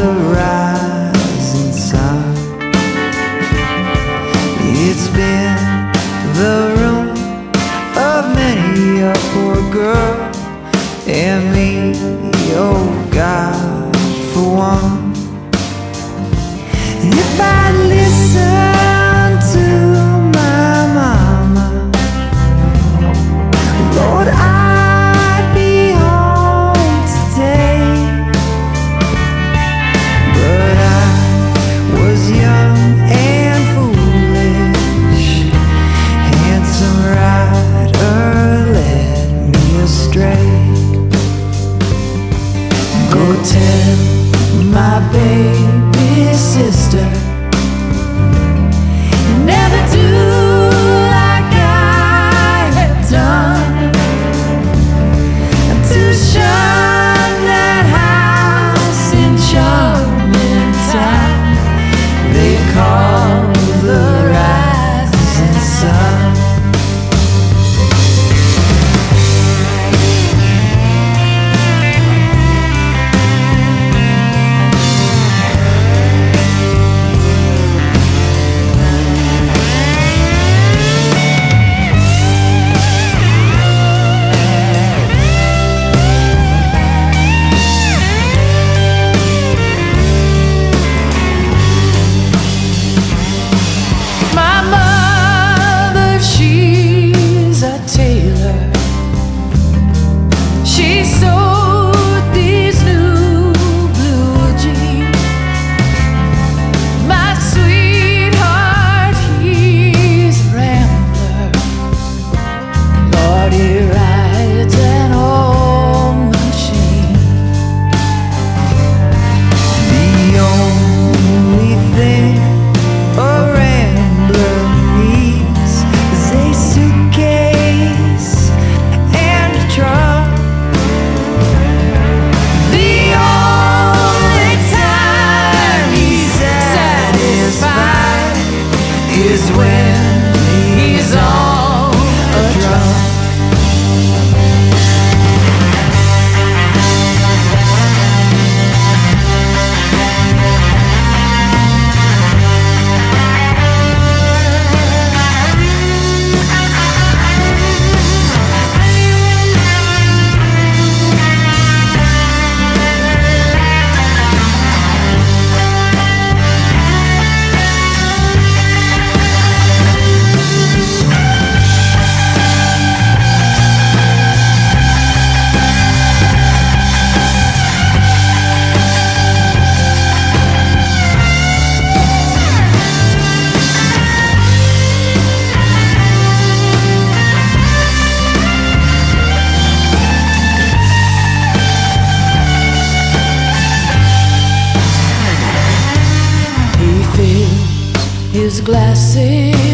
the rising sun. It's been the room of many a poor girl and me, oh God. sister. is when his glasses.